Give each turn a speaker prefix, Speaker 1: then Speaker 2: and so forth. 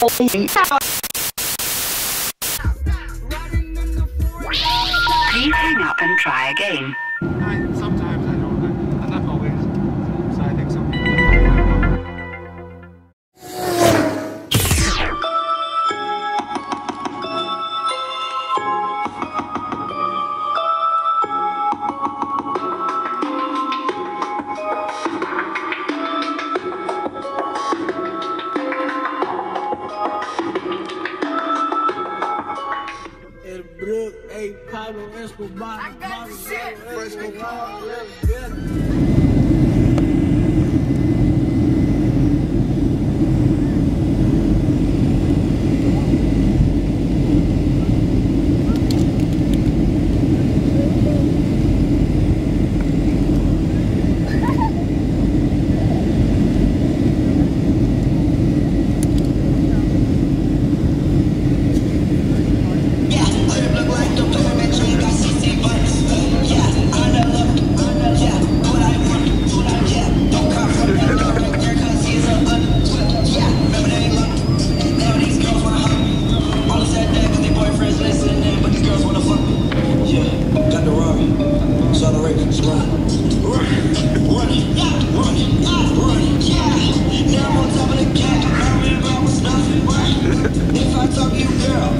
Speaker 1: Please hang up and try again.
Speaker 2: El Brook, hey, Pablo Escobar.
Speaker 3: I got the shit.
Speaker 2: Escobar, let's get it. If I talk to you, girl.